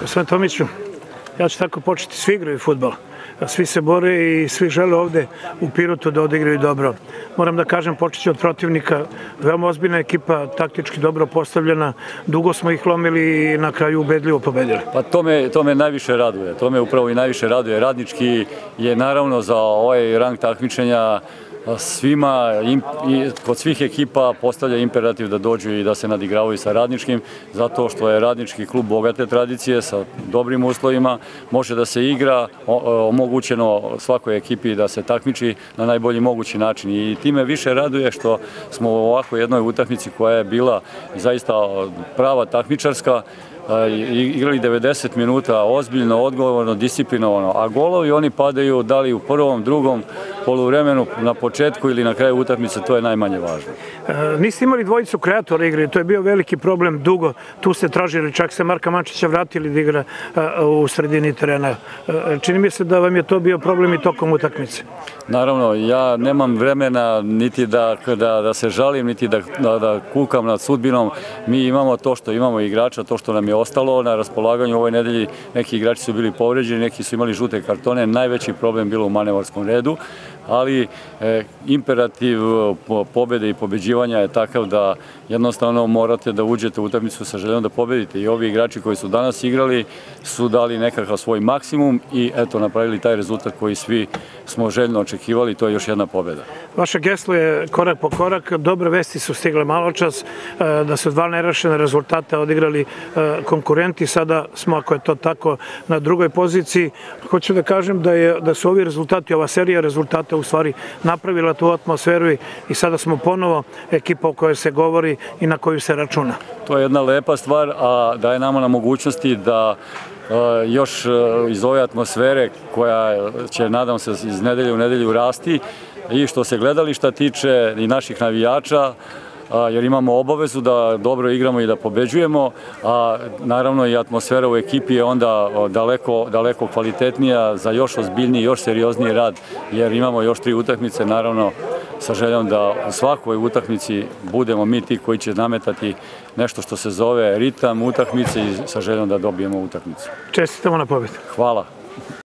Gospodin Tomiću, ja ću tako početi, svi igraju futbol. Svi se bore i svi žele ovde u Pirotu da odigraju dobro. Moram da kažem, počet ću od protivnika. Veoma ozbiljna ekipa, taktički dobro postavljena. Dugo smo ih lomili i na kraju ubedljivo pobedili. Pa to me, to me najviše raduje. To me upravo i najviše raduje. Radnički je naravno za ovaj rang takmičenja svima, i kod svih ekipa postavlja imperativ da dođu i da se nadigravaju sa radničkim, zato što je radnički klub bogate tradicije sa dobrim uslovima, može da se igra, omogućeno svakoj ekipi da se takmiči na najbolji mogući način. I time više raduje što smo u ovako jednoj utakmici koja je bila zaista prava takmičarska, igrali 90 minuta ozbiljno, odgovorno, disciplinovano, a golovi oni padaju da li u prvom, drugom poluvremenu, na početku ili na kraju utakmice, to je najmanje važno. E, niste imali dvojicu kreatora igre, to je bio veliki problem dugo, tu ste tražili, čak ste Marka Mančića vratili da igra e, u sredini terena. E, čini mi se da vam je to bio problem i tokom utakmice. Naravno, ja nemam vremena niti da, da, da se žalim, niti da, da, da kukam nad sudbinom. Mi imamo to što imamo igrača, to što nam je ostalo na raspolaganju ovoj nedelji. Neki igrači su bili povređeni, neki su imali žute kartone. Najveći problem bilo u manevarskom redu, ali e, imperativ pobede i pobeđivanja je takav da jednostavno morate da uđete u utakmicu sa željom da pobedite. I ovi igrači koji su danas igrali su dali nekakav svoj maksimum i eto napravili taj rezultat koji svi smo željno očekivali, to je još jedna pobeda. Vaše geslo je korak po korak, dobre vesti su stigle malo čas, e, da su dva nerašene rezultata odigrali e, konkurenti, sada smo, ako je to tako, na drugoj poziciji. Hoću da kažem da, je, da su ovi rezultati, ova serija rezultata u stvari napravila tu atmosferu i sada smo ponovo ekipa o kojoj se govori i na koju se računa. To je jedna lepa stvar, a daje nama na mogućnosti da još iz ove atmosfere koja će, nadam se, iz nedelje u nedelju rasti i što se gledališta tiče i naših navijača, jer imamo obavezu da dobro igramo i da pobeđujemo, a naravno i atmosfera u ekipi je onda daleko, daleko kvalitetnija za još ozbiljniji, još seriozniji rad, jer imamo još tri utakmice, naravno sa željom da u svakoj utakmici budemo mi ti koji će nametati nešto što se zove ritam utakmice i sa željom da dobijemo utakmicu. Čestitamo na pobjedu. Hvala.